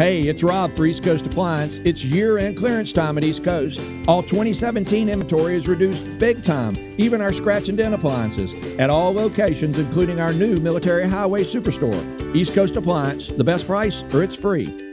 Hey, it's Rob for East Coast Appliance. It's year end clearance time at East Coast. All 2017 inventory is reduced big time, even our scratch and dent appliances, at all locations, including our new Military Highway Superstore. East Coast Appliance, the best price or it's free.